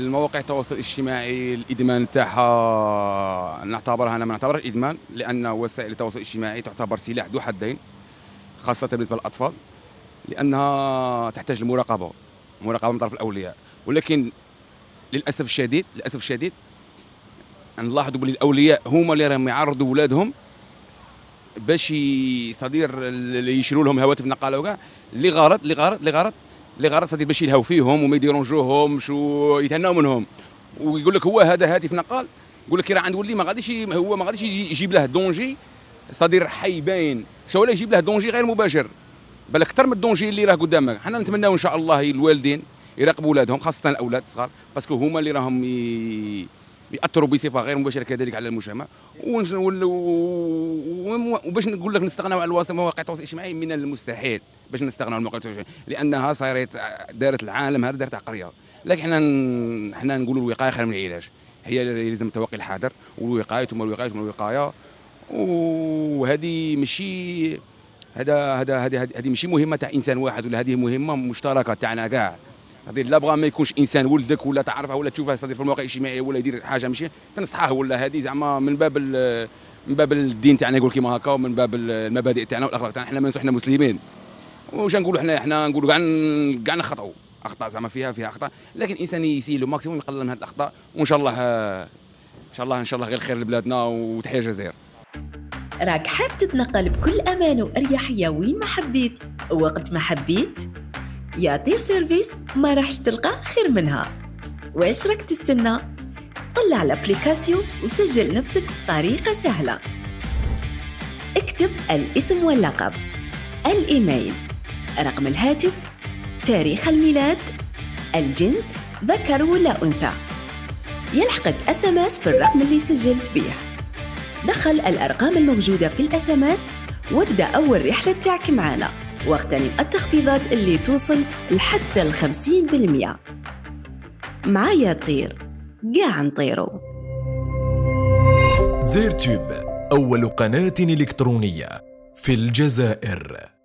المواقع التواصل الاجتماعي الإدمان تاعها نعتبرها أنا ما نعتبرهاش إدمان لأن وسائل التواصل الاجتماعي تعتبر سلاح ذو حدين خاصة بالنسبة للأطفال لأنها تحتاج المراقبه مراقبة من طرف الأولياء. ولكن للأسف الشديد للأسف الشديد نلاحظوا بلي الأولياء هما اللي راهم يعرضوا اولادهم باش صدير يشروا لهم هواتف نقالة وكاع لغرض لغرض لغرض لغرض صديق باش يلهوا فيهم وما يديرونجوهمش ويتهناو منهم. ويقول لك هو هذا هاتف نقال يقول لك راه عند ولدي ما غاديش هو ما غاديش يجيب له دونجي صدير حي باين سواء يجيب له دونجي غير مباشر. بل أكثر من الدونجي اللي راه قدامك. حنا نتمناو إن شاء الله الوالدين يراقبوا اولادهم خاصة الأولاد الصغار باسكو هما اللي راهم يأثروا بصفة غير مباشرة كذلك على المجتمع. وباش نقول لك نستغنوا على مواقع التواصل الاجتماعي من المستحيل باش نستغنوا عن مواقع التواصل الاجتماعي. لأنها صارت دارت العالم هذا دارت عقريه لكن حنا حنا نقولوا الوقاية خير من العلاج. هي لازم توقي الحذر والوقاية ثم الوقاية ثم الوقاية. وهذه ماشي هذا هذا هذه هذه ماشي مهمة تاع إنسان واحد ولا هذه مهمة مشتركة تاعنا كاع. هذه لا بغى ما يكونش إنسان ولدك ولا تعرفه ولا تشوفه في المواقع الاجتماعية ولا يدير حاجة ماشي. تنصحه ولا هذه زعما من باب من باب الدين تاعنا يقول كيما هكا ومن باب المبادئ تاعنا والأخلاق تاعنا. إحنا ما إحنا مسلمين. واش نقولوا إحنا؟ إحنا نقولوا كاع كاع نخطئوا أخطاء زعما فيها فيها أخطاء. لكن الانسان يسيي le maximum يقلل من هذه الأخطاء. وإن شاء الله إن شاء الله إن شاء الله غير خير لبلادنا وتحيا الجزائر. راك حاب تتنقل بكل أمان وأريحية وين ما حبيت؟ وقت ما حبيت؟ يا طير service ما راحش تلقى خير منها. واش راك تستنى؟ طلع ال application وسجل نفسك بطريقة سهلة. اكتب الاسم واللقب. الإيميل. رقم الهاتف. تاريخ الميلاد. الجنس. ذكر ولا أنثى. يلحقك SMS في الرقم اللي سجلت به دخل الأرقام الموجودة في ال SMS وابدأ أول رحلة تاعك معنا. واغتنم التخفيضات اللي توصل لحتى الخمسين بالمئة معايا طير قاع نطيرو زير تيوب أول قناة إلكترونية في الجزائر.